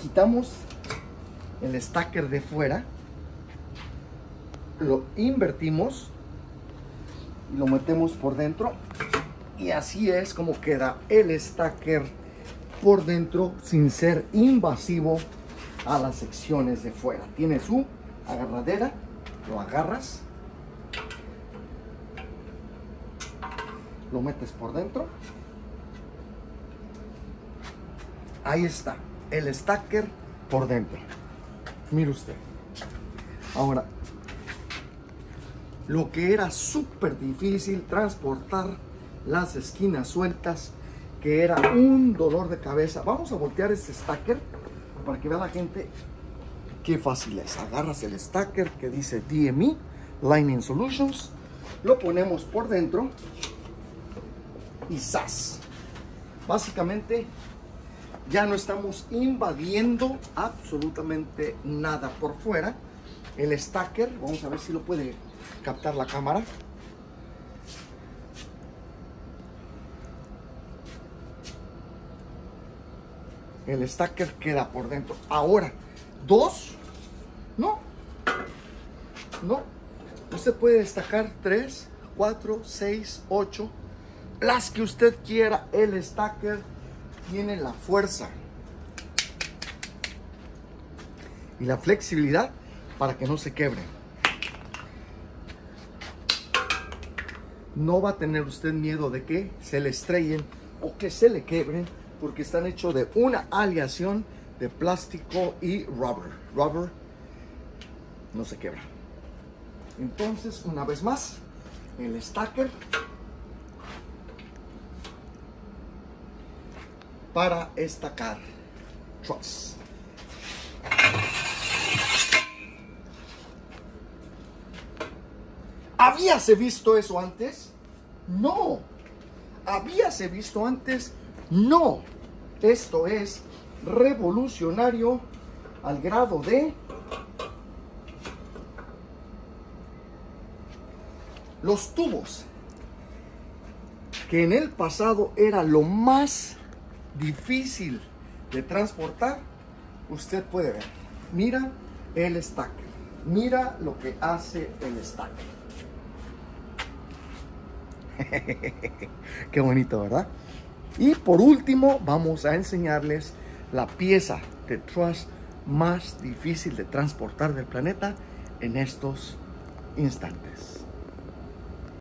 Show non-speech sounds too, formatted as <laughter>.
quitamos el stacker de fuera, lo invertimos y lo metemos por dentro y así es como queda el stacker por dentro sin ser invasivo a las secciones de fuera. Tiene su agarradera, lo agarras, lo metes por dentro. Ahí está, el stacker por dentro. Mire usted. Ahora, lo que era súper difícil transportar las esquinas sueltas, que era un dolor de cabeza. Vamos a voltear este stacker para que vea la gente qué fácil es. Agarras el stacker que dice DME, Lining Solutions, lo ponemos por dentro y ¡zas! Básicamente ya no estamos invadiendo absolutamente nada por fuera. El stacker, vamos a ver si lo puede captar la cámara. El stacker queda por dentro. Ahora, dos, no, no. Usted puede destacar tres, cuatro, seis, ocho, las que usted quiera. El stacker tiene la fuerza y la flexibilidad para que no se quebre. No va a tener usted miedo de que se le estrellen o que se le quebren porque están hechos de una aleación de plástico y rubber. Rubber no se quebra. Entonces, una vez más, el stacker para estacar truss. ¿Habíase visto eso antes? No. ¿Habíase visto antes? No. Esto es revolucionario al grado de los tubos que en el pasado era lo más difícil de transportar usted puede ver. Mira el stacker mira lo que hace el stacker <laughs> qué bonito verdad y por último, vamos a enseñarles la pieza de truss más difícil de transportar del planeta en estos instantes.